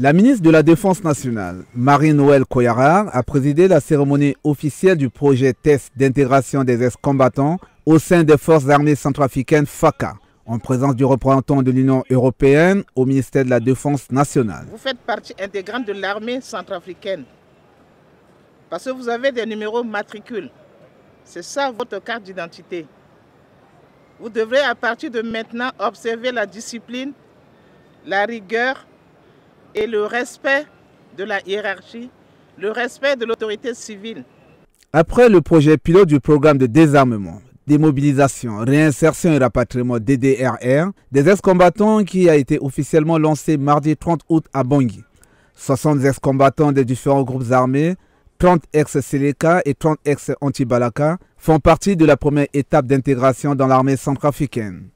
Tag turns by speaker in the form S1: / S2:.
S1: La ministre de la Défense nationale, Marie-Noël Koyara, a présidé la cérémonie officielle du projet test d'intégration des ex-combattants au sein des forces armées centrafricaines FACA, en présence du représentant de l'Union européenne au ministère de la Défense nationale.
S2: Vous faites partie intégrante de l'armée centrafricaine parce que vous avez des numéros matricules. C'est ça votre carte d'identité. Vous devrez à partir de maintenant observer la discipline, la rigueur et le respect de la hiérarchie, le respect de l'autorité civile.
S1: Après le projet pilote du programme de désarmement, démobilisation, réinsertion et rapatriement DDRR, des ex-combattants qui a été officiellement lancé mardi 30 août à Bangui. 60 ex-combattants des différents groupes armés, 30 ex-Seleka et 30 ex-Antibalaka font partie de la première étape d'intégration dans l'armée centrafricaine.